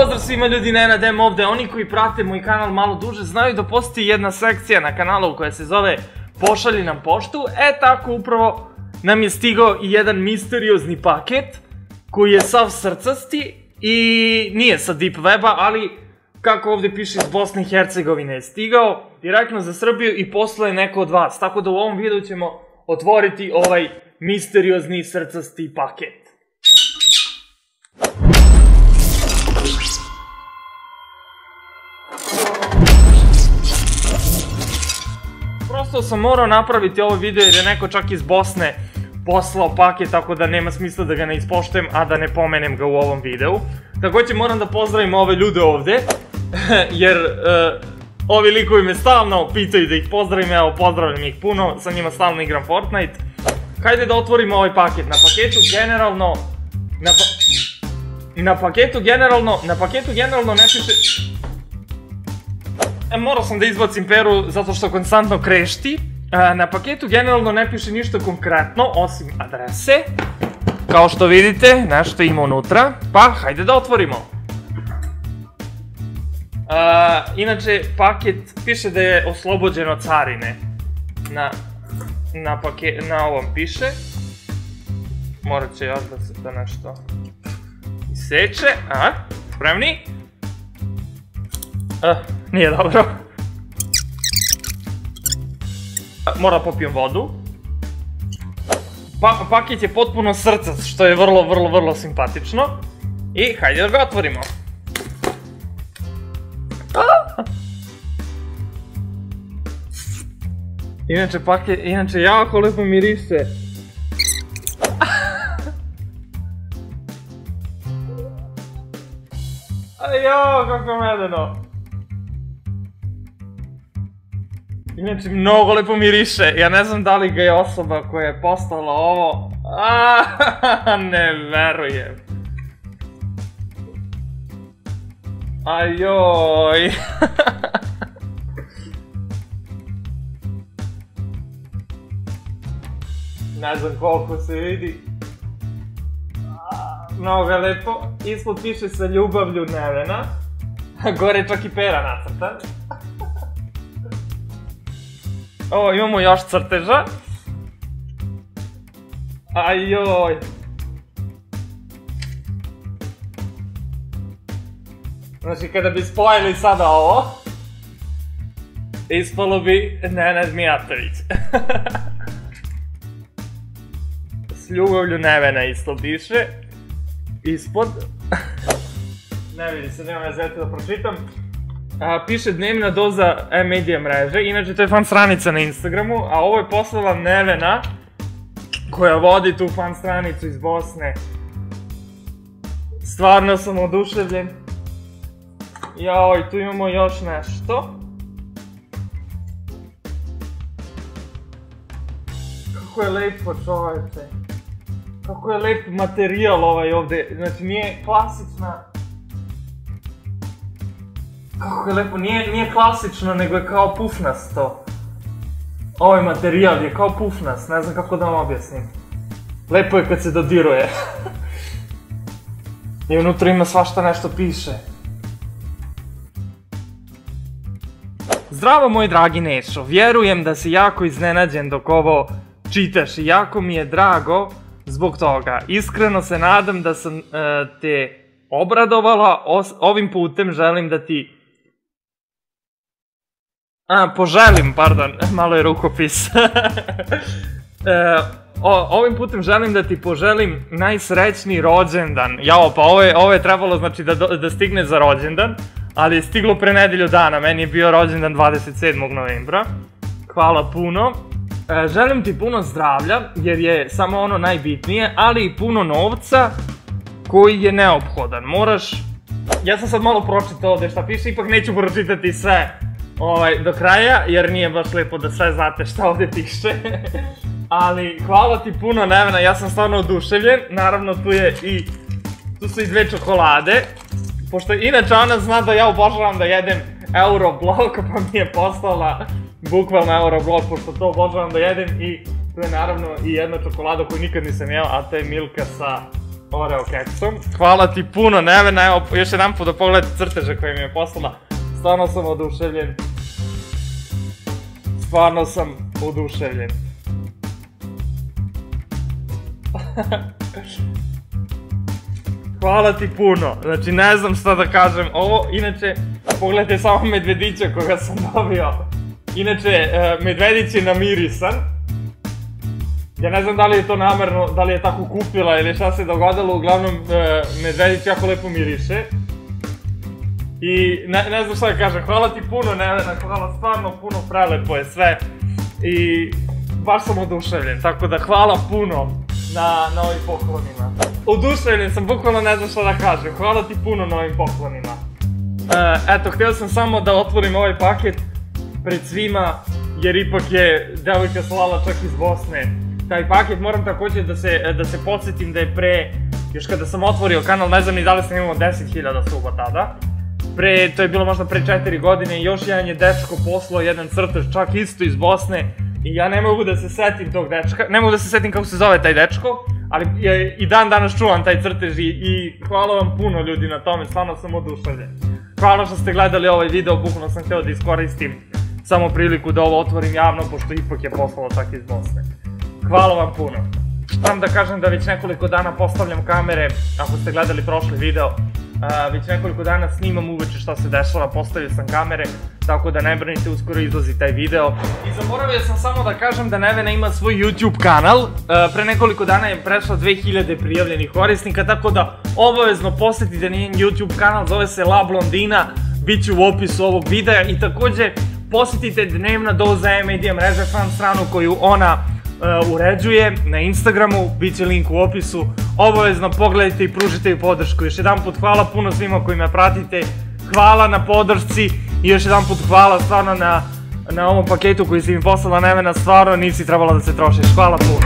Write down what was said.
Pozdrav svima ljudi, Nenad M ovde. Oni koji prate moj kanal malo duže znaju da postoji jedna sekcija na kanalu koja se zove Pošalji nam poštu. E tako upravo nam je stigao i jedan misteriozni paket koji je sav srcasti i nije sa Deep Weba, ali kako ovde piše iz Bosne i Hercegovine je stigao direktno za Srbiju i poslao je neko od vas. Tako da u ovom videu ćemo otvoriti ovaj misteriozni srcasti paket. Prosto sam morao napraviti ovo video jer je neko čak iz Bosne poslao paket, tako da nema smisla da ga ne ispoštujem, a da ne pomenem ga u ovom videu. Takođe moram da pozdravim ove ljude ovde, jer uh, ovi likovi me stalno pitaju da ih pozdravim, evo pozdravljam ih puno, sa njima stalno igram Fortnite. Hajde da otvorimo ovaj paket, na paketu generalno, na, pa, na paketu generalno, na paketu generalno ne piše, morao sam da izbacim peru zato što konstantno krešti. E, na paketu generalno ne piše ništa konkretno, osim adrese. Kao što vidite, nešto ima unutra. Pa, hajde da otvorimo. E, inače, paket piše da je oslobođen od carine. Na, na, pake, na ovom piše. Morat će još da se to nešto iseče. Spremni? Uh, nije dobro. Mora popijem vodu. Pa, paket je potpuno srcac, što je vrlo, vrlo, vrlo simpatično. I hajde da ga otvorimo. Inače, paket, inače, jako lepo miriše. Ajo, kako medeno. Inače, mnogo lepo miriše. Ja ne znam da li ga je osoba koja je poslala ovo... Aaaa, ne verujem. Ajoj. ne znam koliko se vidi. Mnogo je lepo. Ispod piše sa ljubavlju Nevena. Gore čak i pera nacrtan. O, imamo još crteža. Ajoj. Znači, kada bi spojili sada ovo, ispalo bi Nenad Mijatović. S ljubavlju Nevena isto piše. Ispod. ne vidi se, nema vezete da pročitam a, piše dnevna doza e-medija mreže, inače to je fan stranica na Instagramu, a ovo je poslala Nevena, koja vodi tu fan stranicu iz Bosne. Stvarno sam oduševljen. Joj, tu imamo još nešto. Kako je lepo čoveče. Kako je lep materijal ovaj ovde. Znači nije klasična kako je lepo, nije, nije klasično, nego je kao pufnasto. Ovaj materijal je kao pufnast, ne znam kako da vam objasnim. Lepo je kad se dodiruje. I unutra ima svašta nešto piše. Zdravo moj dragi Nešo, vjerujem da si jako iznenađen dok ovo čitaš i jako mi je drago zbog toga. Iskreno se nadam da sam e, te obradovala, ovim putem želim da ti A, poželim, pardon, malo je rukopis. e, o, ovim putem želim da ti poželim najsrećniji rođendan. Jao, pa ovo je, ovo je trebalo znači da, da stigne za rođendan, ali je stiglo pre nedelju dana, meni je bio rođendan 27. novembra. Hvala puno. E, želim ti puno zdravlja, jer je samo ono najbitnije, ali i puno novca koji je neophodan. Moraš... Ja sam sad malo pročitao ovde šta piše, ipak neću pročitati sve ovaj, do kraja, jer nije baš lepo da sve znate šta ovde piše. Ali, hvala ti puno, Nevena, ja sam stvarno oduševljen. Naravno, tu je i... Tu su i dve čokolade. Pošto inače ona zna da ja obožavam da jedem Euroblok, pa mi je poslala bukvalno Euroblok, pošto to obožavam da jedem i tu je naravno i jedna čokolada koju nikad nisam jeo, a to je Milka sa Oreo keksom. Hvala ti puno, Nevena, evo, još jedan put da pogledate crteže koje mi je poslala. Stvarno sam oduševljen. Stvarno sam oduševljen. Hvala ti puno, znači ne znam šta da kažem, ovo inače, pogledajte samo medvedića koga sam dobio. Inače, e, medvedić je namirisan. Ja ne znam da li je to namerno, da li je tako kupila ili šta se dogodilo, uglavnom e, medvedić jako lepo miriše. I ne, ne znam šta da kažem, hvala ti puno Nevena, hvala stvarno puno, prelepo je sve. I baš sam oduševljen, tako da hvala puno na, na ovim poklonima. Oduševljen sam, bukvalno ne znam šta da kažem, hvala ti puno na ovim poklonima. E, eto, htio sam samo da otvorim ovaj paket pred svima, jer ipak je devojka slala čak iz Bosne. Taj paket moram također da se, da se podsjetim da je pre, još kada sam otvorio kanal, ne znam ni da li sam imao 10.000 suba tada. Pre, to je bilo možda pre 4 godine, još jedan je dečko poslao jedan crtež, čak isto iz Bosne. I ja ne mogu da se setim tog dečka, ne mogu da se setim kako se zove taj dečko, ali je, i dan danas čuvam taj crtež i, i hvala vam puno ljudi na tome, stvarno sam oduševljen. Hvala što ste gledali ovaj video, bukvalno sam htio da iskoristim samo priliku da ovo otvorim javno, pošto ipak je poslalo čak iz Bosne. Hvala vam puno. Sam da kažem da već nekoliko dana postavljam kamere, ako ste gledali prošli video, već nekoliko dana snimam uveče šta se dešava, postavio sam kamere, tako da ne brinite, uskoro izlazi taj video. I zaboravio sam samo da kažem da Nevena ima svoj YouTube kanal, pre nekoliko dana je prešla 2000 prijavljenih korisnika, tako da obavezno posjetite njen YouTube kanal, zove se La Blondina, bit će u opisu ovog videa i također posjetite dnevna doza e-medija mreže fan stranu koju ona uh, uređuje na Instagramu, bit će link u opisu. Obavezno pogledajte i pružite ju podršku. Još jedan put hvala puno svima koji me pratite. Hvala na podršci i još jedan put hvala stvarno na, na ovom paketu koji si mi poslala Nevena. Stvarno nisi trebala da se trošiš. Hvala puno.